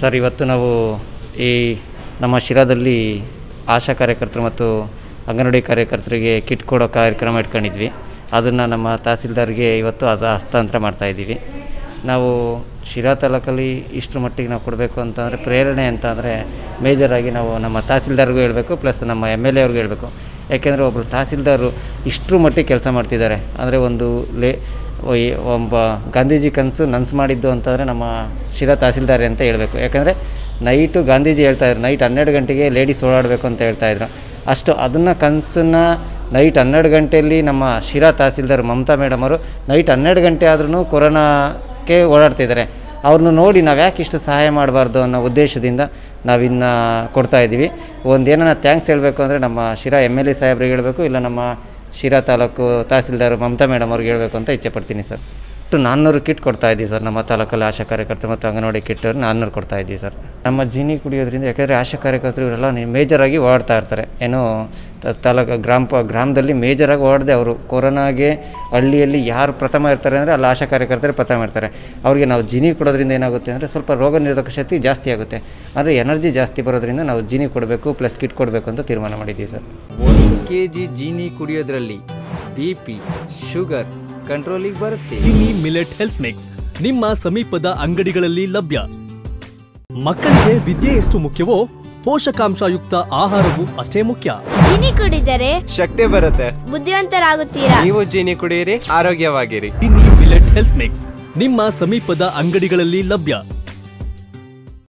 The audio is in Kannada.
ಸರ್, ಇವತ್ತು ನಾವು ಈ ನಮ್ಮ ಶಿರಾದಲ್ಲಿ ಆಶಾ ಕಾರ್ಯಕರ್ತರು ಮತ್ತು ಅಂಗನವಾಡಿ ಕಾರ್ಯಕರ್ತರಿಗೆ ಕಿಟ್ ಕೊಡೋ ಕಾರ್ಯಕ್ರಮ ಇಟ್ಕೊಂಡಿದ್ವಿ. ಅದನ್ನು ನಮ್ಮ ತಹಸೀಲ್ದಾರ್ಗೆ ಇವತ್ತು ಅದು ಹಸ್ತಾಂತರ ಮಾಡ್ತಾಯಿದ್ದೀವಿ ನಾವು ಶಿರಾ ತಾಲೂಕಲ್ಲಿ ಇಷ್ಟರ ಮಟ್ಟಿಗೆ ನಾವು ಕೊಡಬೇಕು ಅಂತಂದರೆ, ಪ್ರೇರಣೆ ಅಂತಂದರೆ ಮೇಜರಾಗಿ ನಾವು ನಮ್ಮ ತಹಸೀಲ್ದಾರ್ಗೂ ಹೇಳಬೇಕು, ಪ್ಲಸ್ ನಮ್ಮ ಎಂ ಎಲ್ ಎ ಅವ್ರಿಗೂ ಹೇಳಬೇಕು. ಯಾಕೆಂದರೆ ಒಬ್ಬರು ತಹಸೀಲ್ದಾರು ಇಷ್ಟರ ಮಟ್ಟಿಗೆ ಕೆಲಸ ಮಾಡ್ತಿದ್ದಾರೆ. ಅಂದರೆ ಒಂದು ಲೇ ಒಬ್ಬ ಗಾಂಧೀಜಿ ಕನಸು ನನ್ಸು ಮಾಡಿದ್ದು ಅಂತಂದರೆ ನಮ್ಮ ಶಿರಾ ತಹಸೀಲ್ದಾರ್ ಅಂತ ಹೇಳಬೇಕು. ಯಾಕಂದರೆ ನೈಟು ಗಾಂಧೀಜಿ ಹೇಳ್ತಾಯಿದ್ರು ನೈಟ್ ಹನ್ನೆರಡು ಗಂಟೆಗೆ ಲೇಡೀಸ್ ಓಡಾಡಬೇಕು ಅಂತ ಹೇಳ್ತಾಯಿದ್ರು ಅಷ್ಟು ಅದನ್ನು ಕನಸನ್ನು ನೈಟ್ ಹನ್ನೆರಡು ಗಂಟೆಯಲ್ಲಿ ನಮ್ಮ ಶಿರಾ ತಹಸೀಲ್ದಾರ್ ಮಮತಾ ಮೇಡಮ್ ಅವರು ನೈಟ್ ಹನ್ನೆರಡು ಗಂಟೆ ಆದ್ರೂ ಕೊರೋನಾಕ್ಕೆ ಓಡಾಡ್ತಿದ್ದಾರೆ. ಅವ್ರನ್ನ ನೋಡಿ ನಾವು ಯಾಕೆ ಇಷ್ಟು ಸಹಾಯ ಮಾಡಬಾರ್ದು ಅನ್ನೋ ಉದ್ದೇಶದಿಂದ ನಾವಿನ್ನು ಕೊಡ್ತಾ ಇದ್ದೀವಿ ಒಂದು ಏನನ್ನ ಥ್ಯಾಂಕ್ಸ್ ಹೇಳಬೇಕು ಅಂದರೆ ನಮ್ಮ ಶಿರಾ ಎಂ ಎಲ್ ಎ ಸಾಹೇಬ್ರಿಗೆ ಹೇಳಬೇಕು, ಇಲ್ಲ ನಮ್ಮ ಶಿರಾ ತಾಲೂಕು ತಹಸೀಲ್ದಾರ್ ಮಮತಾ ಮೇಡಮ್ ಅವ್ರಿಗೆ ಹೇಳಬೇಕು ಅಂತ ಇಚ್ಛೆ ಪಡ್ತೀನಿ ಸರ್. ಒಟ್ಟು ನಾನ್ನೂರು ಕಿಟ್ ಕೊಡ್ತಾ ಇದ್ದೀವಿ ಸರ್. ನಮ್ಮ ತಾಲೂಕಲ್ಲಿ ಆಶಾ ಕಾರ್ಯಕರ್ತರು ಮತ್ತು ಅಂಗನವಾಡಿ ಕಿಟ್ ನಾನ್ನೂರು ಕೊಡ್ತಾ ಇದ್ದೀವಿ ಸರ್. ನಮ್ಮ ಜೀನಿ ಕುಡಿಯೋದ್ರಿಂದ ಯಾಕಂದರೆ ಆಶಾ ಕಾರ್ಯಕರ್ತರು ಇವರೆಲ್ಲ ಮೇಜರಾಗಿ ಓಡಾಡ್ತಾ ಇರ್ತಾರೆ. ಏನೋ ತಾಲೂಕು ಗ್ರಾಮ ಗ್ರಾಮದಲ್ಲಿ ಗ್ರಾಮದಲ್ಲಿ ಮೇಜರಾಗಿ ಓಡದೆ ಅವರು. ಕೊರೋನಾಗೆ ಹಳ್ಳಿಯಲ್ಲಿ ಯಾರು ಪ್ರಥಮ ಇರ್ತಾರೆ ಅಂದರೆ ಅಲ್ಲಿ ಆಶಾ ಕಾರ್ಯಕರ್ತರು ಪ್ರಥಮ ಇರ್ತಾರೆ. ಅವರಿಗೆ ನಾವು ಜೀನಿ ಕೊಡೋದ್ರಿಂದ ಏನಾಗುತ್ತೆ ಅಂದರೆ ಸ್ವಲ್ಪ ರೋಗ ನಿರೋಧಕ ಶಕ್ತಿ ಜಾಸ್ತಿ ಆಗುತ್ತೆ. ಅಂದರೆ ಎನರ್ಜಿ ಜಾಸ್ತಿ ಬರೋದ್ರಿಂದ ನಾವು ಜೀನಿ ಕೊಡಬೇಕು ಪ್ಲಸ್ ಕಿಟ್ ಕೊಡಬೇಕು ಅಂತ ತೀರ್ಮಾನ ಮಾಡಿದ್ದೀವಿ ಸರ್. ಒಂದು ಕೆ ಜಿ ಜೀನಿ ಕುಡಿಯೋದ್ರಲ್ಲಿ ಬಿ ಪಿ ಶುಗರ್ ಕಂಟ್ರೋಲಿಗೆ ಬರುತ್ತೆ. ಇಲ್ಲಿ ಮಿಲೆಟ್ ಹೆಲ್ತ್ ಮಿಕ್ಸ್. ನಿಮ್ಮ ಸಮೀಪದ ಅಂಗಡಿಗಳಲ್ಲಿ ಲಭ್ಯ. ಮಕ್ಕಳಿಗೆ ವಿದ್ಯೆ ಎಷ್ಟು ಮುಖ್ಯವೋ ಪೋಷಕಾಂಶಯುಕ್ತ ಆಹಾರವು ಅಷ್ಟೇ ಮುಖ್ಯ. ಚೀನಿ ಕುಡಿದರೆ ಶಕ್ತಿ ಬರುತ್ತೆ. ಬುದ್ಧಿವಂತರಾಗುತ್ತೀರಾ? ನೀವು ಜೀನಿ ಕುಡಿಯಿರಿ ಆರೋಗ್ಯವಾಗಿರಿ. ಇಲ್ಲಿ ಮಿಲೆಟ್ ಹೆಲ್ತ್ ಮಿಕ್ಸ್. ನಿಮ್ಮ ಸಮೀಪದ ಅಂಗಡಿಗಳಲ್ಲಿ ಲಭ್ಯ.